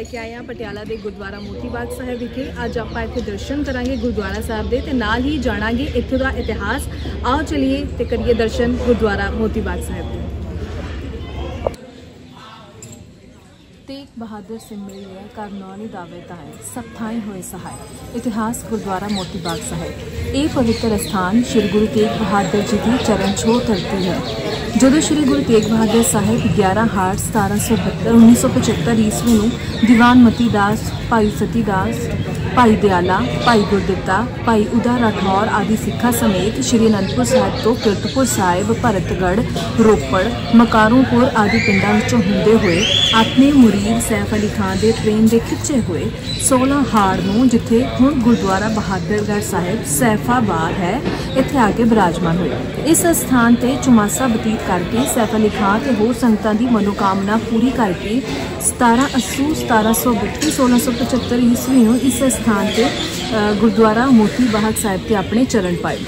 ਲੈ ਕੇ ਆਏ ਹਾਂ ਪਟਿਆਲਾ ਦੇ ਗੁਰਦੁਆਰਾ ਮੋਤੀ ਬਾਗ ਸਾਹਿਬ ਵਿਖੇ। ਅੱਜ ਆਪਾਂ ਇੱਥੇ ਦਰਸ਼ਨ ਕਰਾਂਗੇ ਗੁਰਦੁਆਰਾ ਸਾਹਿਬ ਦੇ ਤੇ ਨਾਲ ਹੀ ਜਾਣਾਂਗੇ ਇੱਥੋਂ ਦਾ ਇਤਿਹਾਸ। ਆਓ ਚਲਿਏ ਤੇ ਕਰੀਏ ਦਰਸ਼ਨ ਗੁਰਦੁਆਰਾ ਮੋਤੀ ਬਾਗ ਸਾਹਿਬ ਦੇ ਤੇਗ ਬਹਾਦਰ ਸਿਮਰੀ ਹੈ ਦਾਵੇ ਤਾਂ ਹੈ ਹੋਏ ਸਹਾਇ। ਇਤਿਹਾਸ ਗੁਰਦੁਆਰਾ ਮੋਤੀ ਬਾਗ ਸਾਹਿਬ। ਇਹ ਪਵਿੱਤਰ ਸਥਾਨ ਸ੍ਰੀ ਗੁਰੂ ਤੇਗ ਬਹਾਦਰ ਜੀ ਦੀ ਚਰਨ ਛੋਹ ਧਰਤੀ ਹੈ। ਜਦੋਂ ਸ੍ਰੀ ਗੁਰੂ ਤੇਗ ਬਹਾਦਰ ਸਾਹਿਬ 11 ਹਾੜ 1772 1975 ਈਸਵੀ ਨੂੰ ਦੀਵਾਨ ਮਤੀ ਦਾਸ, ਭਾਈ ਸਤੀ ਦਾਸ ਭਾਈ ਦਿਆਲਾ, ਭਾਈ ਗੁਰਦਿੱਤਾ, ਭਾਈ ਉਦਾ ਰਾਠੌਰ ਆਦਿ ਸਿੱਖਾਂ ਸਮੇਤ ਸ੍ਰੀ ਅਨੰਦਪੁਰ ਸਾਹਿਬ ਤੋਂ ਕਿਰਤਪੁਰ ਸਾਹਿਬ, ਭਰਤਗੜ੍ਹ, ਰੋਪੜ, ਮਕਾਰੋਂਪੁਰ ਆਦਿ ਪਿੰਡਾਂ ਵਿੱਚੋਂ ਹੁੰਦੇ ਹੋਏ ਆਪਣੇ ਮੁਰੀਦ ਸੈਫ ਅਲੀ ਖਾਨ ਦੇ ਪ੍ਰੇਮ ਦੇ ਖਿੱਚੇ ਹੋਏ 16 ਹਾਰ ਨੂੰ ਜਿੱਥੇ ਹੁਣ ਗੁਰਦੁਆਰਾ ਬਹਾਦਰਗੜ੍ਹ ਸਾਹਿਬ ਸੈਫਾਬਾਦ ਹੈ, ਇੱਥੇ ਆ ਕੇ ਬਿਰਾਜਮਾਨ ਹੋਏ। ਇਸ ਸਥਾਨ ਤੇ ਚੁਮਾਸਾ ਬਤੀਤ ਕਰਕੇ ਸੈਫ ਅਲੀ ਖਾਨ ਤੇ ਹੋਰ ਸੰਗਤਾਂ ਦੀ ਮਨੋਕਾਮਨਾ ਪੂਰੀ ਕਰਕੇ 17 ਅਸੂ 1732 1675 ਈਸਵੀ ਨੂੰ ਇਸ ਸਥਾਨ ਤੇ ਗੁਰਦੁਆਰਾ ਮੋਤੀ ਬਾਗ ਸਾਹਿਬ ਤੇ ਆਪਣੇ ਚਰਨ ਪਾਏ।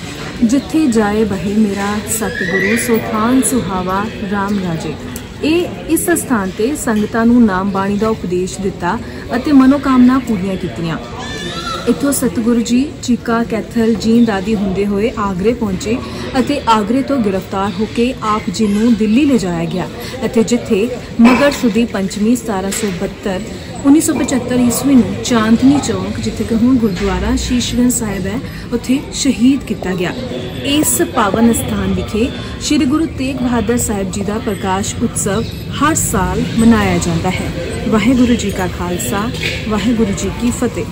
ਜਿੱਥੇ ਜਾਏ ਬਹੇ ਮੇਰਾ ਸਤਿਗੁਰੂ ਸੋਥਾਨ ਸੁਹਾਵਾ RAM ਰਾਜੇ। ਇਹ ਇਸ ਸਥਾਨ ਤੇ ਸੰਗਤਾਂ ਨੂੰ ਨਾਮ ਬਾਣੀ ਦਾ ਉਪਦੇਸ਼ ਦਿੱਤਾ ਅਤੇ ਮਨੋਕਾਮਨਾ ਪੂਰੀਆਂ ਕੀਤੀਆਂ। ਇੱਥੋਂ ਸਤਿਗੁਰੂ ਜੀ, ਚੀਕਾ, ਕੈਥਲ, ਜੀਂਦ ਆਦਿ ਹੁੰਦੇ ਹੋਏ ਆਗਰੇ ਪਹੁੰਚੇ ਅਤੇ ਆਗਰੇ ਤੋਂ ਗ੍ਰਿਫਤਾਰ ਹੋ ਕੇ ਆਪ ਜੀ ਨੂੰ ਦਿੱਲੀ ਲਿਜਾਇਆ ਗਿਆ ਅਤੇ ਜਿੱਥੇ ਮਗਰ ਸੁਦੀ ਪੰਚਮੀ 1772 1975 ਈਸਵੀ ਨੂੰ ਚਾਂਦਨੀ ਚੌਂਕ, ਜਿੱਥੇ ਕਿ ਹੁਣ ਗੁਰਦੁਆਰਾ ਸ਼ੀਸ਼ਗੰਜ ਸਾਹਿਬ ਹੈ, ਉੱਥੇ ਸ਼ਹੀਦ ਕੀਤਾ ਗਿਆ। ਇਸ ਪਾਵਨ ਸਥਾਨ ਵਿਖੇ ਸ੍ਰੀ ਗੁਰੂ ਤੇਗ ਬਹਾਦਰ ਸਾਹਿਬ ਜੀ ਦਾ ਪ੍ਰਕਾਸ਼ ਉਤਸਵ ਹਰ ਸਾਲ ਮਨਾਇਆ ਜਾਂਦਾ ਹੈ। ਵਾਹਿਗੁਰੂ ਜੀ ਕਾ ਖਾਲਸਾ, ਵਾਹਿਗੁਰੂ ਜੀ ਕੀ ਫਤਿਹ।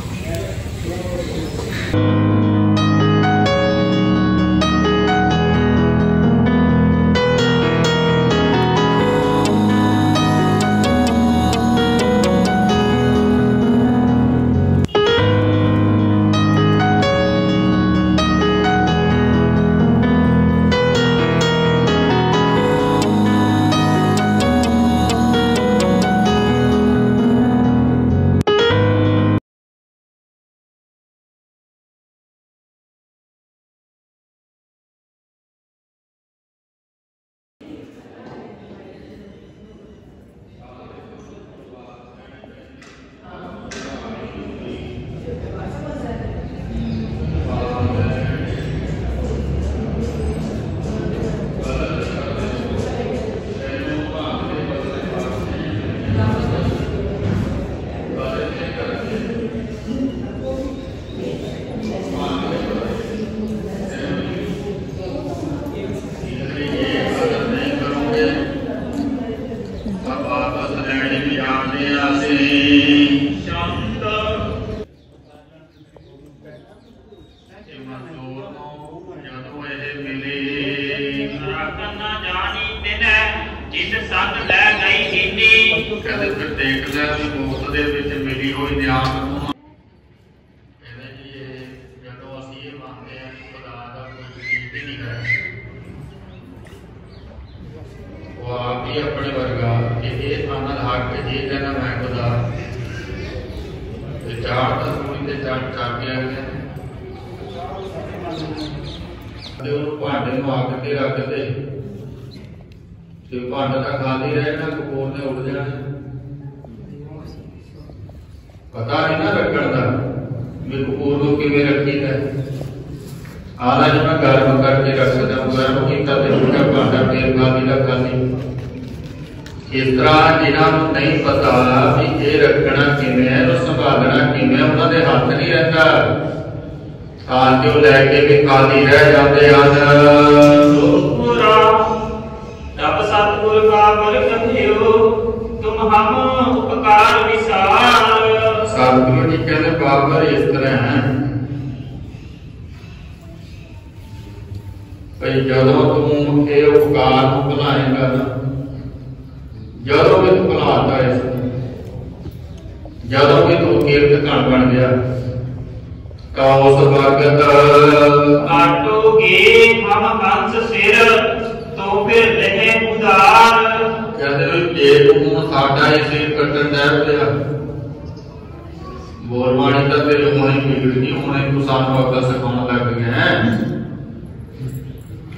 ਨਾ ਜਾਣੀ ਤਿਨੈ ਜਿਸ ਸੰਗ ਲੈ ਗਈ ਹੀਨੀ ਕਹਿੰਦੇ ਫਿਰ ਦੇਖ ਲਿਆ ਵੀ ਮੌਤ ਦੇ ਵਿੱਚ ਮਿਲੀ ਹੋਈ ਨਿਆਮ ਨੂੰ ਕਹਿੰਦੇ ਜੀ ਇਹ ਜਦੋਂ ਅਸੀਂ ਇਹ ਮੰਨਦੇ ਹਾਂ ਕਿ ਖੁਦਾ ਦਾ ਕੋਈ ਵਜੀਦ ਹੀ ਨਹੀਂ ਹੈ ਉਹ ਆਪ ਹੀ ਆਪਣੇ ਵਰਗਾ ਕਿ ਇਹ ਅਨਲ ਹੱਕ ਜੀ ਕਹਿੰਦਾ ਮੈਂ ਖੁਦਾ। ਤੇ ਚਾਰ ਤਾਂ ਸੂਈ ਤੇ ਚੜ ਚੜ ਕੇ ਆ ਗਿਆ ਤੇ ਉਹ ਭਾਂਡੇ ਨੂੰ ਅੱਗ ਤੇ ਰੱਖਦੇ। ਤੇ ਭਾਂਡਾ ਤਾਂ ਖਾਲੀ ਰਹੇ ਕਪੂਰ ਨੇ ਉੱਡ ਜਾਣਾ। ਪਤਾ ਨਹੀਂ ਨਾ ਰੱਖਣ ਦਾ ਵੀ ਕਪੂਰ ਨੂੰ ਕਿਵੇਂ ਰੱਖੀਦਾ ਆਲਾ ਜੀ ਗਰਮ ਕਰਕੇ ਰੱਖਦਾ ਗਰਮ ਕੀਤਾ ਤੇ ਉਹਦਾ ਭਾਂਡਾ ਫੇਰ ਖਾਲੀ ਦਾ ਖਾਲੀ। ਇਸ ਤਰ੍ਹਾਂ ਜਿਨ੍ਹਾਂ ਨੂੰ ਨਹੀਂ ਪਤਾ ਵੀ ਇਹ ਰੱਖਣਾ ਕਿਵੇਂ ਹੈ ਉਹ ਸੰਭਾਲਣਾ ਕਿਵੇਂ ਉਹਨਾਂ ਦੇ ਹੱਥ ਨਹੀਂ ਰਹਿੰਦਾ। ਖਾਲ ਤੇ ਲੈ ਕੇ ਵੀ ਖਾਲੀ ਰਹਿ ਜਾਂਦੇ ਹਨ ਸੁਪੁਰਾ ਤਬ ਸਤਿਗੁਰ ਕਾ ਬਰਕਤ ਹਿਓ ਤੁਮ ਹਮ ਉਪਕਾਰ ਵਿਸਾਰ। ਸਤਿਗੁਰੂ ਜੀ ਕਹਿੰਦੇ ਬਾਬਰ ਇਸ ਤਰ੍ਹਾਂ ਹੈ। ਭਈ ਜਦੋਂ ਤੂੰ ਇਹ ਉਪਕਾਰ ਨੂੰ ਭੁਲਾਏਂਗਾ ਜਦੋਂ ਵੀ ਤੂੰ ਭੁਲਾਤਾ ਇਸ ਜਦੋਂ ਵੀ ਤੂੰ ਕੀਰਤ ਘਣ ਬਣ ਗਿਆ ਕਾਉਸ ਭਗਤ ਕਾਟੋਗੇ ਹਮ ਕੰਸ ਸਿਰ ਤੋ ਫਿਰ ਰਹੇ ਉਦਾਰ ਕਹਿੰਦੇ ਵੀ ਜੇ ਤੂੰ ਸਾਡਾ ਇਹ ਸਿਰ ਕੱਟਣ ਦਾ ਪਿਆ ਬੋਲ ਬਾਣੀ ਤਾਂ ਤੇਰੀ ਹੋਣੀ ਵਿਗੜਨੀ ਹੁਣੇ ਤੂੰ ਸਾਨੂੰ ਅੱਗਾ ਸਿਖਾਉਣ ਲੱਗ ਗਿਆ ਹੈ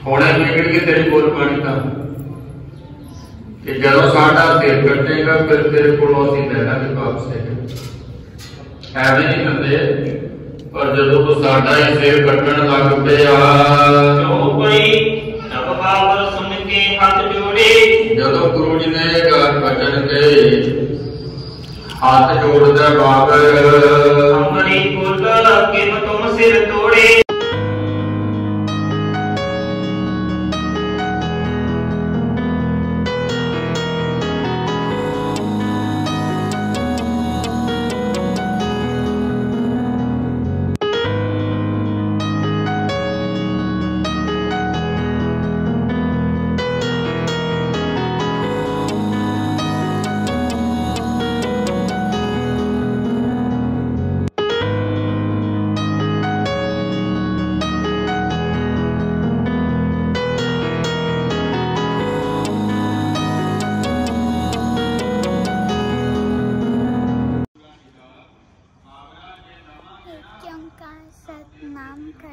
ਹੁਣੇ ਵਿਗੜ ਗਈ ਤੇਰੀ ਬੋਲ ਬਾਣੀ ਤਾਂ ਕਿ ਜਦੋਂ ਸਾਡਾ ਸਿਰ ਕੱਟੇਗਾ ਫਿਰ ਤੇਰੇ ਕੋਲੋਂ ਅਸੀਂ ਲੈ ਲਾਂਗੇ ਵਾਪਸ ਇਹ ਐਵੇਂ ਨਹੀਂ ਹੁੰਦੇ ਪਰ ਜਦੋਂ ਤੂੰ ਸਾਡਾ ਹੀ ਸਿਰ ਕੱਟਣ ਲੱਗ ਪਿਆ ਜੋ ਕੋਈ ਤਬ ਬਾਬਰ ਸੁਣ ਕੇ ਹੱਥ ਜੋੜੇ ਜਦੋਂ ਗੁਰੂ ਜੀ ਨੇ ਗੱਲ ਬਚਨ ਕੇ ਹੱਥ ਜੋੜਦਾ ਬਾਬਰ। ਹਮਰੀ ਕੁਲ ਕਿਮ ਤੁਮ ਸਿਰ ਤੋੜੇ।